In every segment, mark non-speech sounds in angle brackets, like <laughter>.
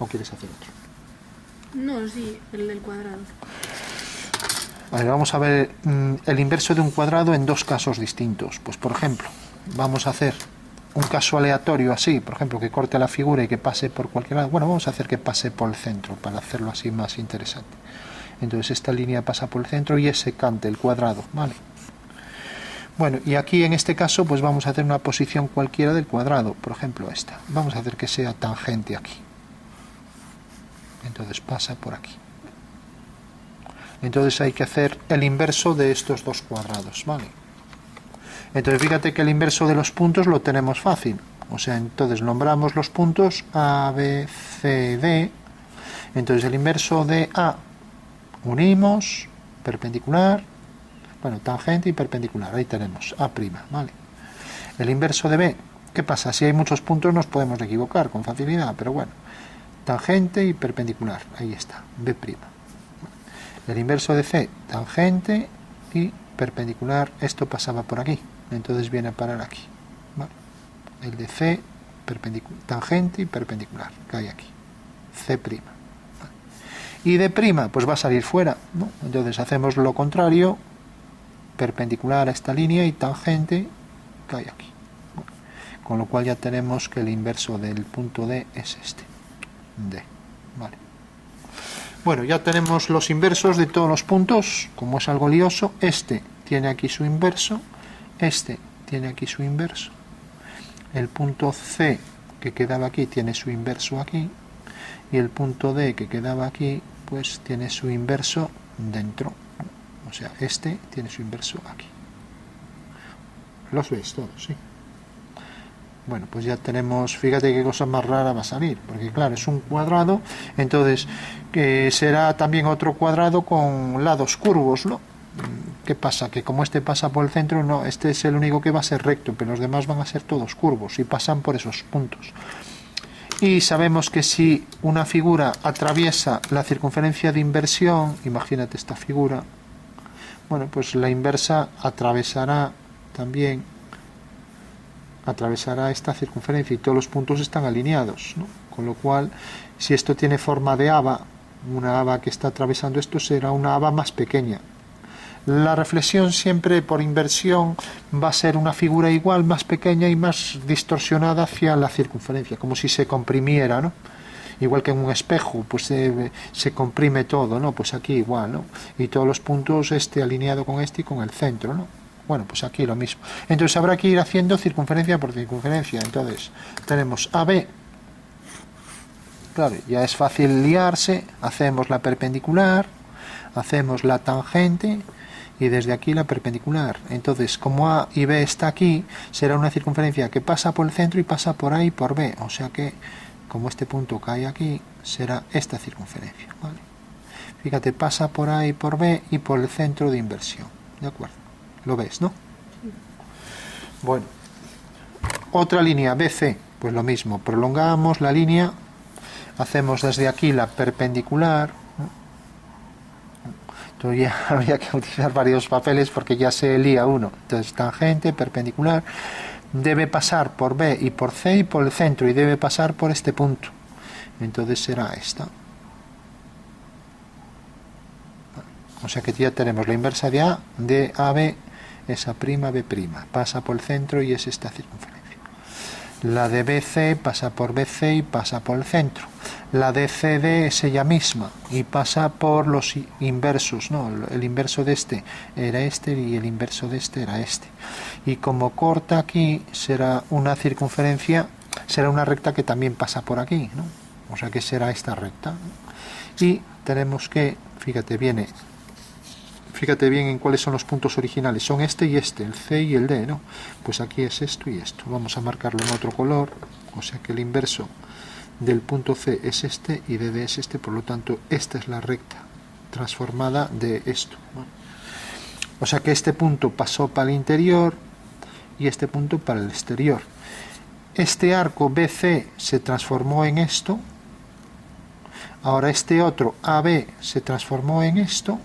¿O quieres hacer otro? No, sí, el del cuadrado. Vale, vamos a ver mm, el inverso de un cuadrado en dos casos distintos. Pues por ejemplo, vamos a hacer un caso aleatorio así, por ejemplo, que corte la figura y que pase por cualquier lado. Bueno, vamos a hacer que pase por el centro para hacerlo así más interesante. Entonces esta línea pasa por el centro y ese cante el cuadrado, ¿vale? Bueno, y aquí en este caso pues vamos a hacer una posición cualquiera del cuadrado, por ejemplo esta. Vamos a hacer que sea tangente aquí. Entonces pasa por aquí. Entonces hay que hacer el inverso de estos dos cuadrados, ¿vale? Entonces fíjate que el inverso de los puntos lo tenemos fácil. O sea, entonces nombramos los puntos A, B, C, D. Entonces el inverso de A unimos, perpendicular, bueno, tangente y perpendicular. Ahí tenemos A', ¿vale? El inverso de B, ¿qué pasa? Si hay muchos puntos nos podemos equivocar con facilidad, pero bueno. Tangente y perpendicular, ahí está, B'. El inverso de C, tangente y perpendicular, esto pasaba por aquí, entonces viene a parar aquí. El de C, tangente y perpendicular, que hay aquí. C'. Y de prima, pues va a salir fuera. Entonces hacemos lo contrario, perpendicular a esta línea y tangente cae aquí. Con lo cual ya tenemos que el inverso del punto D es este. D. Vale. Bueno, ya tenemos los inversos de todos los puntos. Como es algo lioso, este tiene aquí su inverso, este tiene aquí su inverso. El punto C que quedaba aquí tiene su inverso aquí. Y el punto D que quedaba aquí, pues tiene su inverso dentro. O sea, este tiene su inverso aquí. Los veis todos, sí. Bueno, pues ya tenemos, fíjate qué cosa más rara va a salir, porque claro, es un cuadrado, entonces será también otro cuadrado con lados curvos, ¿no? ¿Qué pasa? Que como este pasa por el centro, no, este es el único que va a ser recto, pero los demás van a ser todos curvos y pasan por esos puntos. Y sabemos que si una figura atraviesa la circunferencia de inversión, imagínate esta figura, bueno, pues la inversa atravesará también atravesará esta circunferencia y todos los puntos están alineados, ¿no? con lo cual si esto tiene forma de haba, una haba que está atravesando esto será una haba más pequeña. La reflexión siempre por inversión va a ser una figura igual, más pequeña y más distorsionada hacia la circunferencia, como si se comprimiera, ¿no? igual que en un espejo, pues se, se, comprime todo, ¿no? Pues aquí igual, ¿no? Y todos los puntos este alineado con este y con el centro, ¿no? Bueno, pues aquí lo mismo. Entonces habrá que ir haciendo circunferencia por circunferencia. Entonces tenemos AB. Claro, ya es fácil liarse. Hacemos la perpendicular, hacemos la tangente y desde aquí la perpendicular. Entonces, como A y B está aquí, será una circunferencia que pasa por el centro y pasa por A y por B. O sea que como este punto cae aquí, será esta circunferencia. Fíjate, pasa por A y por B y por el centro de inversión. ¿De acuerdo? ¿Lo ves, no? Bueno, otra línea BC, pues lo mismo, prolongamos la línea, hacemos desde aquí la perpendicular. Entonces ya <laughs> habría que utilizar varios papeles porque ya se lía uno. Entonces, tangente, perpendicular debe pasar por B y por C y por el centro y debe pasar por este punto. Entonces será esta. O sea que ya tenemos la inversa de A, de AB, esa prima B', pasa por el centro y es esta circunferencia. La de BC pasa por BC y pasa por el centro. La de CD es ella misma y pasa por los inversos, ¿no? El inverso de este era este y el inverso de este era este. Y como corta aquí será una circunferencia, será una recta que también pasa por aquí, ¿no? O sea que será esta recta. Y tenemos que, fíjate, viene fíjate bien en cuáles son los puntos originales, son este y este, el C y el D, ¿no? Pues aquí es esto y esto, vamos a marcarlo en otro color, o sea que el inverso del punto C es este y D es este, por lo tanto esta es la recta transformada de esto. O sea que este punto pasó para el interior y este punto para el exterior. Este arco BC se transformó en esto, ahora este otro AB se transformó en esto,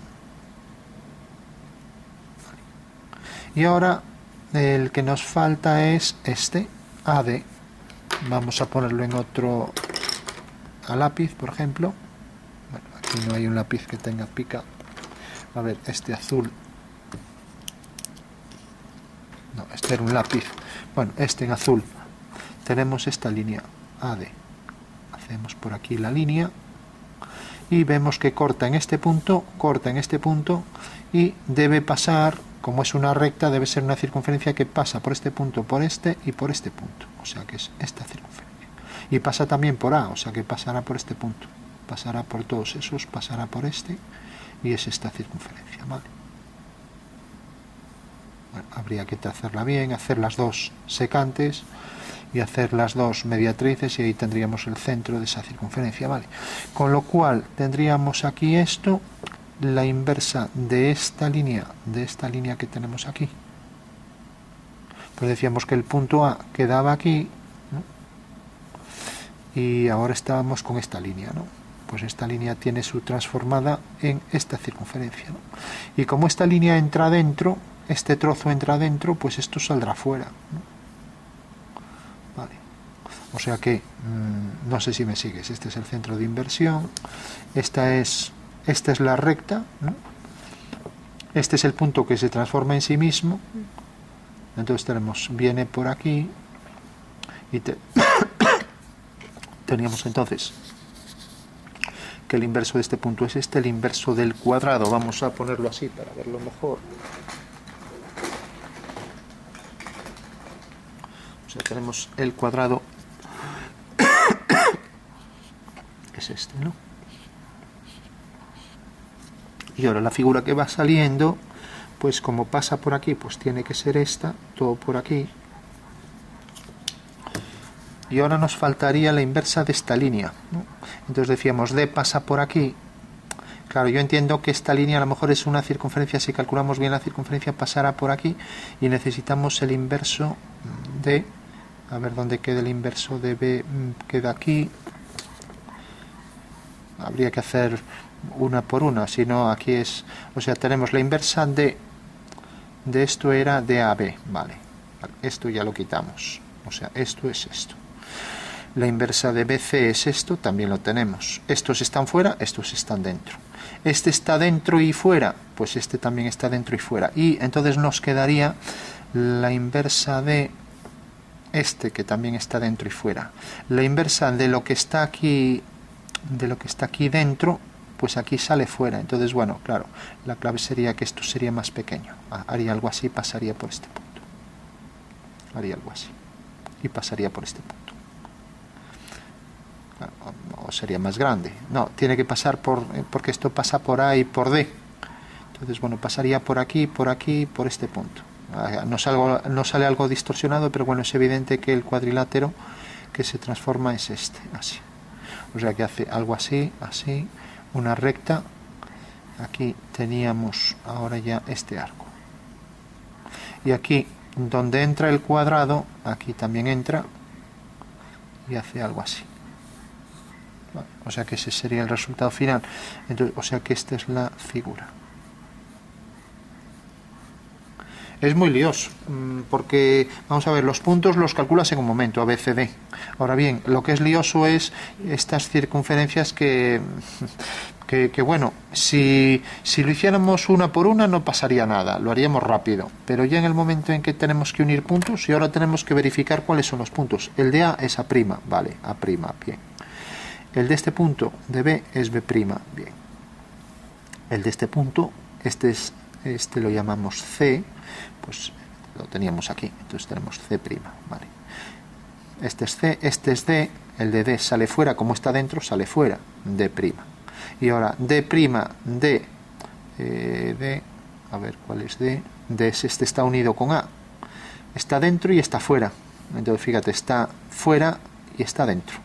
Y ahora el que nos falta es este AD. Vamos a ponerlo en otro a lápiz, por ejemplo. Bueno, aquí no hay un lápiz que tenga pica. A ver, este azul. No, este era un lápiz. Bueno, este en azul. Tenemos esta línea AD. Hacemos por aquí la línea y vemos que corta en este punto, corta en este punto y debe pasar, como es una recta, debe ser una circunferencia que pasa por este punto, por este y por este punto. O sea que es esta circunferencia. Y pasa también por A, o sea que pasará por este punto. Pasará por todos esos, pasará por este y es esta circunferencia. ¿vale? Bueno, habría que hacerla bien, hacer las dos secantes y hacer las dos mediatrices y ahí tendríamos el centro de esa circunferencia, ¿vale? Con lo cual tendríamos aquí esto, la inversa de esta línea, de esta línea que tenemos aquí. Pues decíamos que el punto A quedaba aquí y ahora estábamos con esta línea, ¿no? Pues esta línea tiene su transformada en esta circunferencia. Y como esta línea entra dentro, este trozo entra dentro, pues esto saldrá fuera. Vale. O sea que, mmm, no sé si me sigues, este es el centro de inversión, esta es, esta es la recta, ¿no? este es el punto que se transforma en sí mismo, entonces tenemos, viene por aquí, y te <coughs> teníamos entonces que el inverso de este punto es este, el inverso del cuadrado, vamos a ponerlo así para verlo mejor. O sea, tenemos el cuadrado, <coughs> es este, ¿no? Y ahora la figura que va saliendo, pues como pasa por aquí, pues tiene que ser esta, todo por aquí, y ahora nos faltaría la inversa de esta línea. Entonces decíamos D pasa por aquí. Claro, yo entiendo que esta línea a lo mejor es una circunferencia, si calculamos bien la circunferencia pasará por aquí y necesitamos el inverso de, a ver dónde queda el inverso de B, queda aquí. Habría que hacer una por una, si no aquí es, o sea, tenemos la inversa de, de esto era de AB, vale, esto ya lo quitamos, o sea, esto es esto. La inversa de BC es esto, también lo tenemos. Estos están fuera, estos están dentro. Este está dentro y fuera, pues este también está dentro y fuera. Y entonces nos quedaría la inversa de este que también está dentro y fuera. La inversa de lo que está aquí de lo que está aquí dentro, pues aquí sale fuera. Entonces, bueno, claro, la clave sería que esto sería más pequeño. Ah, haría algo así, pasaría por este punto. Haría algo así. Y pasaría por este punto o sería más grande. No, tiene que pasar por, eh, porque esto pasa por A y por D. Entonces, bueno, pasaría por aquí, por aquí, por este punto. Ah, no, salgo, no sale algo distorsionado, pero bueno, es evidente que el cuadrilátero que se transforma es este, así. O sea que hace algo así, así, una recta. Aquí teníamos ahora ya este arco. Y aquí, donde entra el cuadrado, aquí también entra y hace algo así. O sea que ese sería el resultado final. Entonces, o sea que esta es la figura. Es muy lioso, mm, porque vamos a ver, los puntos los calculas en un momento, ABCD. Ahora bien, lo que es lioso es estas circunferencias <laughs> que, que, bueno, si, si lo hiciéramos una por una no pasaría nada, lo haríamos rápido. Pero ya en el momento en que tenemos que unir puntos y ahora tenemos que verificar cuáles son los puntos. El de A es A', vale, A', bien. El de este punto de B es B', bien. El de este punto, este, es, este lo llamamos C, pues lo teníamos aquí, entonces tenemos C', vale. Este es C, este es D, el de D sale fuera, como está dentro, sale fuera, D'. Y ahora D', D, eh, D, a ver cuál es D, D es este está unido con A, está dentro y está fuera. Entonces fíjate, está fuera y está dentro.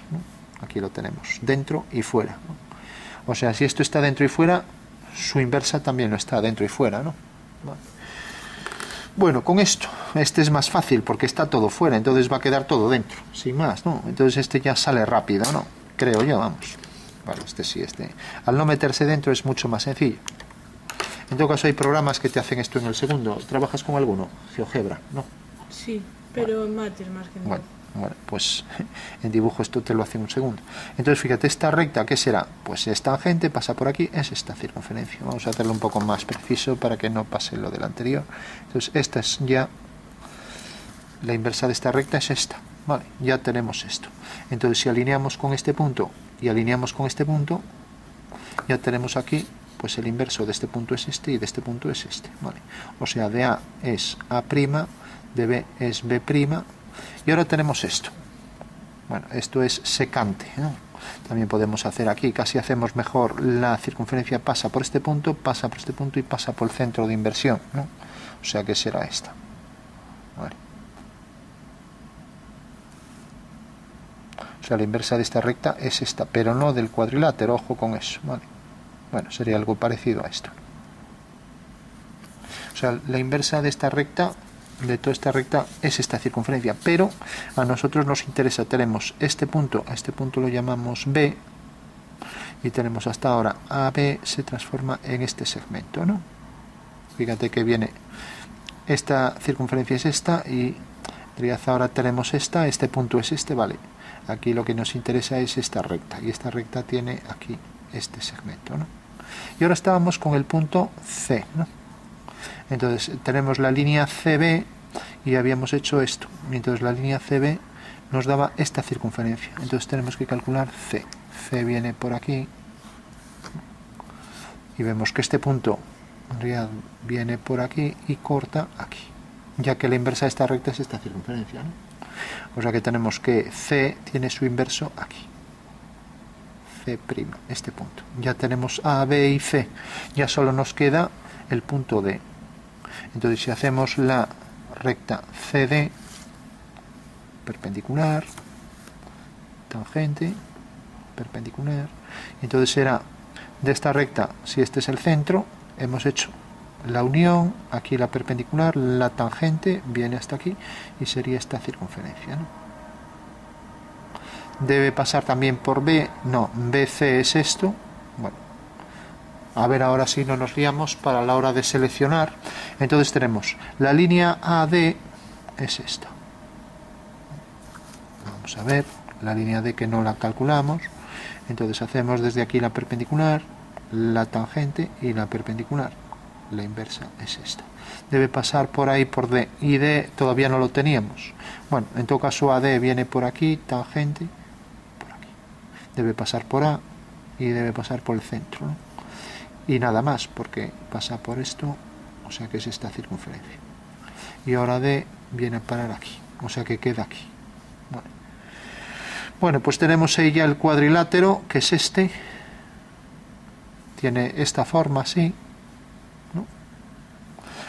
Aquí lo tenemos, dentro y fuera. O sea, si esto está dentro y fuera, su inversa también lo está dentro y fuera, ¿no? Bueno, con esto, este es más fácil porque está todo fuera, entonces va a quedar todo dentro, sin más, ¿no? Entonces este ya sale rápido, ¿no? Creo yo, vamos. Vale, este sí, este. Al no meterse dentro es mucho más sencillo. En todo caso hay programas que te hacen esto en el segundo. ¿Trabajas con alguno? GeoGebra, ¿no? Sí, pero en más que nada. Bueno, Bueno, pues <laughs> en dibujo esto te lo hace un segundo. Entonces, fíjate, esta recta, ¿qué será? Pues es tangente, pasa por aquí, es esta circunferencia. Vamos a hacerlo un poco más preciso para que no pase lo del anterior. Entonces, esta es ya, la inversa de esta recta es esta. Vale, ya tenemos esto. Entonces, si alineamos con este punto y alineamos con este punto, ya tenemos aquí, pues el inverso de este punto es este y de este punto es este. Vale. O sea, de A es A', de B es B', y ahora tenemos esto. Bueno, esto es secante. También podemos hacer aquí, casi hacemos mejor, la circunferencia pasa por este punto, pasa por este punto y pasa por el centro de inversión. ¿no? O sea que será esta. O sea, la inversa de esta recta es esta, pero no del cuadrilátero, ojo con eso. ¿vale? Bueno, sería algo parecido a esto. O sea, la inversa de esta recta de toda esta recta es esta circunferencia, pero a nosotros nos interesa, tenemos este punto, a este punto lo llamamos B, y tenemos hasta ahora AB se transforma en este segmento, ¿no? Fíjate que viene, esta circunferencia es esta, y ahora tenemos esta, este punto es este, vale. Aquí lo que nos interesa es esta recta, y esta recta tiene aquí este segmento, ¿no? Y ahora estábamos con el punto C. Entonces tenemos la línea CB y habíamos hecho esto. Entonces la línea CB nos daba esta circunferencia. Entonces tenemos que calcular C. C viene por aquí y vemos que este punto viene por aquí y corta aquí, ya que la inversa de esta recta es esta circunferencia. O sea que tenemos que C tiene su inverso aquí. C', este punto. Ya tenemos A, B y C. Ya solo nos queda el punto D. Entonces si hacemos la recta CD perpendicular, tangente, perpendicular, entonces será de esta recta, si este es el centro, hemos hecho la unión, aquí la perpendicular, la tangente viene hasta aquí y sería esta circunferencia. Debe pasar también por B, no, BC es esto, bueno, a ver ahora si no nos liamos para la hora de seleccionar. Entonces tenemos la línea AD es esta. Vamos a ver la línea D que no la calculamos. Entonces hacemos desde aquí la perpendicular, la tangente y la perpendicular. La inversa es esta. Debe pasar por ahí por D. Y D todavía no lo teníamos. Bueno, en todo caso AD viene por aquí, tangente, por aquí. Debe pasar por A y debe pasar por el centro. ¿no? Y nada más porque pasa por esto o sea que es esta circunferencia y ahora D viene a parar aquí o sea que queda aquí bueno, pues tenemos ahí ya el cuadrilátero que es este tiene esta forma así ¿no?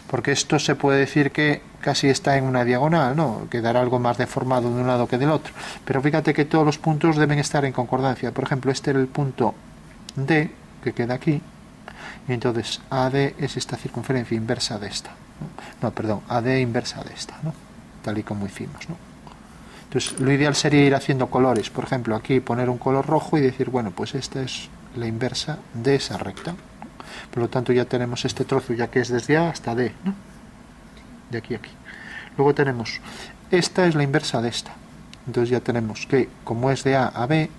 porque esto se puede decir que casi está en una diagonal, ¿no? Quedará algo más deformado de un lado que del otro. Pero fíjate que todos los puntos deben estar en concordancia. Por ejemplo, este es el punto D, que queda aquí, entonces AD es esta circunferencia inversa de esta. No, perdón, AD inversa de esta, ¿no? tal y como hicimos. ¿no? Entonces, lo ideal sería ir haciendo colores. Por ejemplo, aquí poner un color rojo y decir, bueno, pues esta es la inversa de esa recta. Por lo tanto, ya tenemos este trozo, ya que es desde A hasta D, ¿no? de aquí a aquí. Luego tenemos, esta es la inversa de esta. Entonces ya tenemos que, como es de A a B,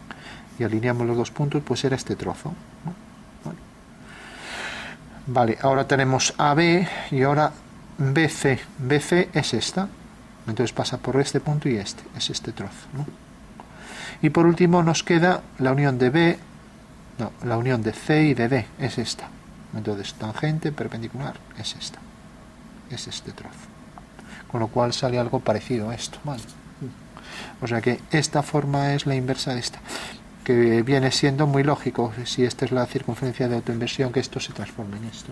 y alineamos los dos puntos, pues era este trozo. Vale, ahora tenemos AB y ahora BC. BC es esta. Entonces pasa por este punto y este. Es este trozo. Y por último nos queda la unión de B, no, la unión de C y de D. Es esta. Entonces tangente perpendicular es esta. Es este trozo. Con lo cual sale algo parecido a esto. ¿vale? O sea que esta forma es la inversa de esta que viene siendo muy lógico si esta es la circunferencia de autoinversión que esto se transforme en esto.